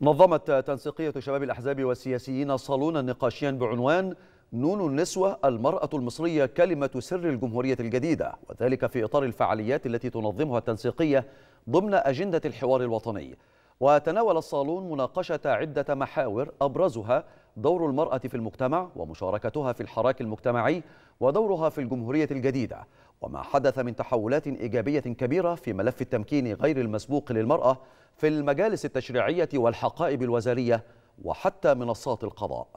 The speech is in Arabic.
نظمت تنسيقية شباب الأحزاب والسياسيين صالونا نقاشيا بعنوان نون النسوة المرأة المصرية كلمة سر الجمهورية الجديدة وذلك في إطار الفعاليات التي تنظمها التنسيقية ضمن أجندة الحوار الوطني. وتناول الصالون مناقشة عدة محاور أبرزها دور المرأة في المجتمع ومشاركتها في الحراك المجتمعي ودورها في الجمهورية الجديدة. وما حدث من تحولات إيجابية كبيرة في ملف التمكين غير المسبوق للمرأة في المجالس التشريعية والحقائب الوزارية وحتى منصات القضاء.